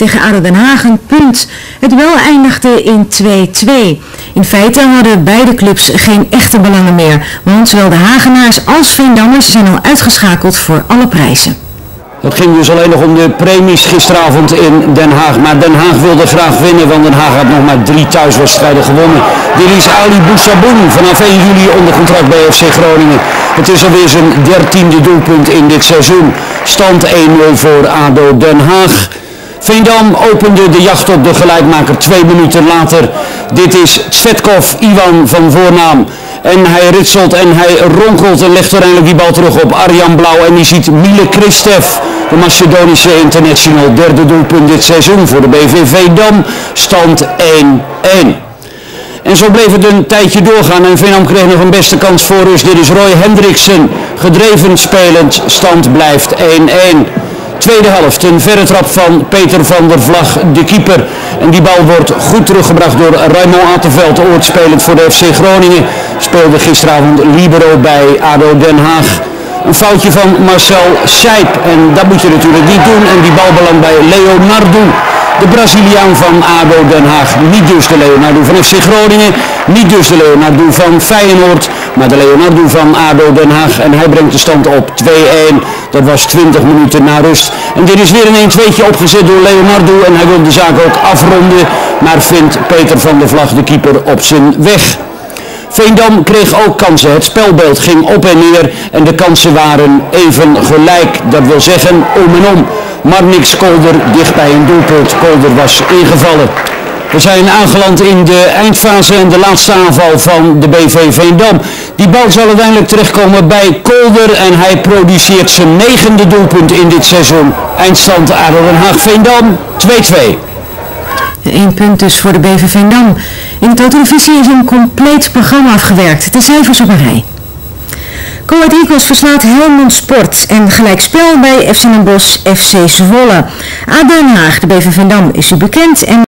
tegen ADO Den Haag een punt. Het wel eindigde in 2-2. In feite hadden beide clubs geen echte belangen meer, want zowel de Hagenaars als Veendammers zijn al uitgeschakeld voor alle prijzen. Het ging dus alleen nog om de premies gisteravond in Den Haag. Maar Den Haag wilde graag winnen, want Den Haag had nog maar drie thuiswedstrijden gewonnen. Dit is Ali Boussaboun vanaf 1 juli onder contract bij FC Groningen. Het is alweer zijn dertiende doelpunt in dit seizoen. Stand 1-0 voor ADO Den Haag. Veendam opende de jacht op de gelijkmaker twee minuten later. Dit is Tsvetkov Ivan van voornaam. En hij ritselt en hij ronkelt en legt uiteindelijk die bal terug op Arjan Blauw. En die ziet Mile Kristev, de Macedonische international, derde doelpunt dit seizoen voor de BVV Dam. Stand 1-1. En zo bleef het een tijdje doorgaan en Veendam kreeg nog een beste kans voor rust. Dit is Roy Hendriksen, gedreven spelend, stand blijft 1-1. Tweede helft, een verre trap van Peter van der Vlag, de keeper. En die bal wordt goed teruggebracht door Raymond Attenveld, ooit spelend voor de FC Groningen. Speelde gisteravond libero bij ADO Den Haag. Een foutje van Marcel Sijp en dat moet je natuurlijk niet doen. En die bal belandt bij Leonardo de Braziliaan van ADO Den Haag. Niet dus de Leonardo van FC Groningen, niet dus de Leonardo van Feyenoord, maar de Leonardo van ADO Den Haag. En hij brengt de stand op 2-1. Dat was 20 minuten na rust. En dit is weer een 1-2'tje opgezet door Leonardo en hij wil de zaak ook afronden, maar vindt Peter van der Vlag, de keeper, op zijn weg. Veendam kreeg ook kansen. Het spelbeeld ging op en neer en de kansen waren even gelijk. Dat wil zeggen om en om maar niks Kolder dicht bij een doelpunt. Kolder was ingevallen. We zijn aangeland in de eindfase en de laatste aanval van de BV Veendam. Die bal zal uiteindelijk terechtkomen bij Kolder en hij produceert zijn negende doelpunt in dit seizoen. Eindstand ADO Den Haag Veendam 2-2. Eén punt dus voor de BV Veendam. In de televisie is een compleet programma afgewerkt. De cijfers op een rij. Coët Eagles verslaat Helmond Sport en gelijkspel bij FC Den Bosch FC Zwolle. A Den Haag, de BV Dam is u bekend en